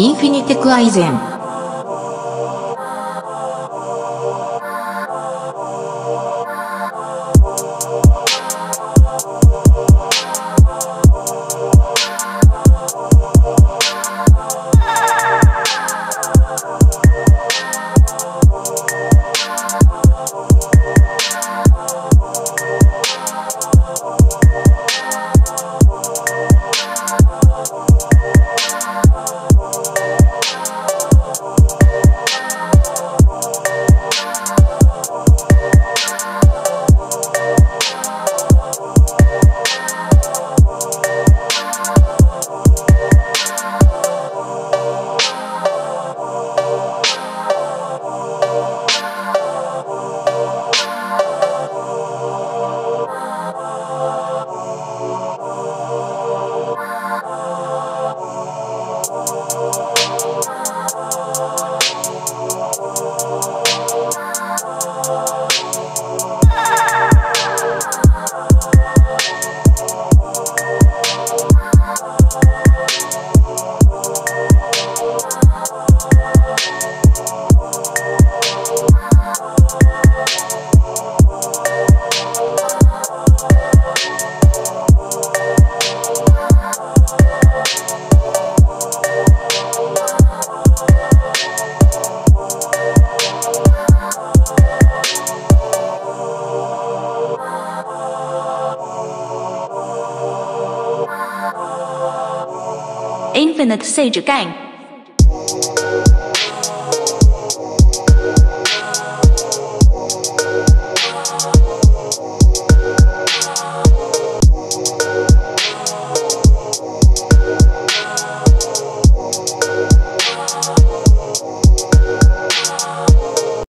インフィニテクアイゼ Infinite Sage Gang。